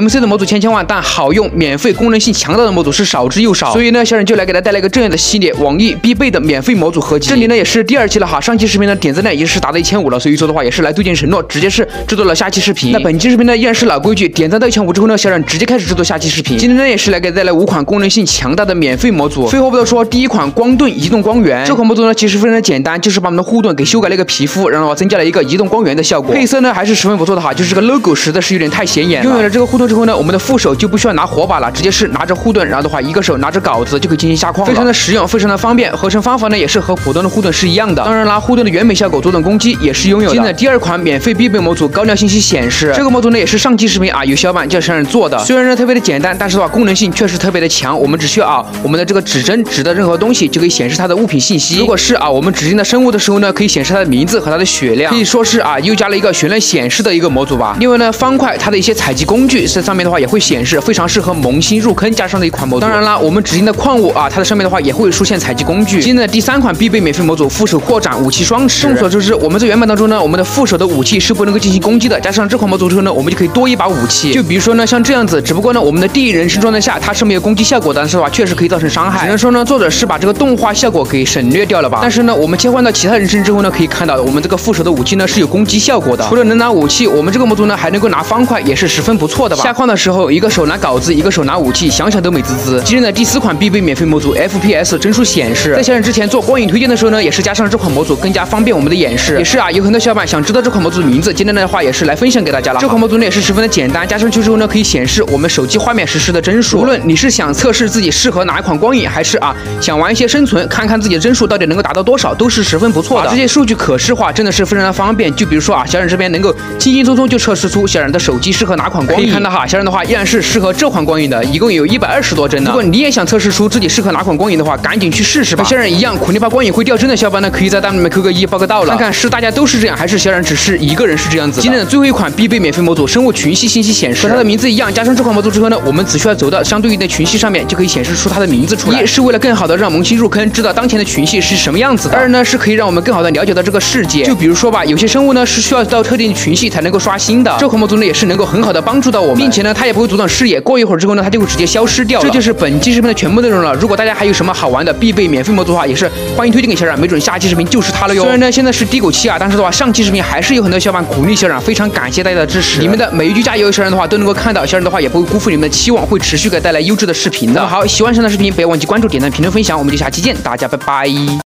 MC 的模组千千万，但好用、免费、功能性强大的模组是少之又少。所以呢，小冉就来给大家带来一个这样的系列，网易必备的免费模组合集。这里呢也是第二期了哈，上期视频呢点赞量已经是达到一千五了，所以说的话也是来兑现承诺，直接是制作了下期视频。那本期视频呢依然是老规矩，点赞到一千五之后呢，小冉直接开始制作下期视频。今天呢也是来给大家带来五款功能性强大的免费模组。废话不多说，第一款光盾移动光源，这款模组呢其实非常的简单，就是把我们的护盾给修改了一个皮肤，然后增加了一个移动光源的效果。配色呢还是十分不错的哈，就是这个 logo 实在是有点太显眼。拥有了这个护盾之后呢，我们的副手就不需要拿火把了，直接是拿着护盾，然后的话一个手拿着镐子就可以进行下矿，非常的实用，非常的方便。合成方法呢也是和普通的护盾是一样的。当然啦，护盾的原本效果左等攻击也是拥有的。今天的第二款免费必备模组高亮信息显示，这个模组呢也是上期视频啊有小伙伴叫小冉做的，虽然呢特别的简单，但是的话功能性确实特别的强。我们只需要啊我们的这个指针指的任何东西就可以显示它的物品信息。如果是啊我们指定的生物的时候呢，可以显示它的名字和它的血量，可以说是啊又加了一个血量显示的一个模组吧。另外呢方块它的一些采集工具在上面的话也会显示，非常适合萌新入坑加上的一款模组。当然啦，我们指定的矿物啊，它的上面的话也会出现采集工具。今天的第三款必备免费模组副手扩展武器双持。众所周知，我们在原版当中呢，我们的副手的武器是不能够进行攻击的。加上这款模组之后呢，我们就可以多一把武器。就比如说呢，像这样子，只不过呢，我们的第一人称状态下它是没有攻击效果的，但是的话确实可以造成伤害。只能说呢，作者是把这个动画效果给省略掉了吧。但是呢，我们切换到其他人称之后呢，可以看到我们这个副手的武器呢是有攻击效果的。除了能拿武器，我们这个模组呢还能够拿方块，也是十分不错的吧。下矿的时候，一个手拿镐子，一个手拿武器，想想都美滋滋。今天的第四款必备免费模组 FPS 帧数显示，在小冉之前做光影推荐的时候呢，也是加上这款模组，更加方便我们的演示。也是啊，有很多小伙伴想知道这款模组的名字，今天的话也是来分享给大家了。这款模组呢也是十分的简单，加上去之后呢，可以显示我们手机画面实时的帧数。无论你是想测试自己适合哪一款光影，还是啊想玩一些生存，看看自己的帧数到底能够达到多少，都是十分不错的。这些数据可视化真的是非常的方便。就比如说啊，小冉这边能够轻轻松松就测试出小冉的手机适合哪款光影。可以看到哈，小冉的话依然是适合这款光影的，一共有一百二十多帧呢。如果你也想测试出自己适合哪款光影的话，赶紧去试试吧。和小冉一样苦力怕光影会掉帧的小伙伴呢，可以在弹幕里面扣个一报个到了，看看是大家都是这样，还是小冉只是一个人是这样子。今天的最后一款必备免费模组生物群系信息显示，和它的名字一样，加上这款模组之后呢，我们只需要走到相对应的群系上面，就可以显示出它的名字出来。一是为了更好的让萌新入坑知道当前的群系是什么样子的，二呢是可以让我们更好的了解到这个世界。就比如说吧，有些生物呢是需要到特定群系才能够刷新的，这款模组呢也是能够很好的帮助到我们，并且呢它也不会阻挡视野，过一会儿之后呢它就会直接消失掉了。这就是本期视频的全部内容了。如果大家还有什么好玩的必备免费模组的话，也是欢迎推荐给小冉，没准下期视频就是它了哟。虽然呢现在是低谷期啊，但是的话上期视频还是有很多小伙伴鼓励小冉，非常感谢大家的支持。你们的每一句加油，小冉的话都能够看到，小冉的话也不会辜负你们的期望，会持续给带来优质的视频的。好，喜欢小冉的视频，不要忘记关注、点赞、评论、分享，我们就下期见，大家拜拜。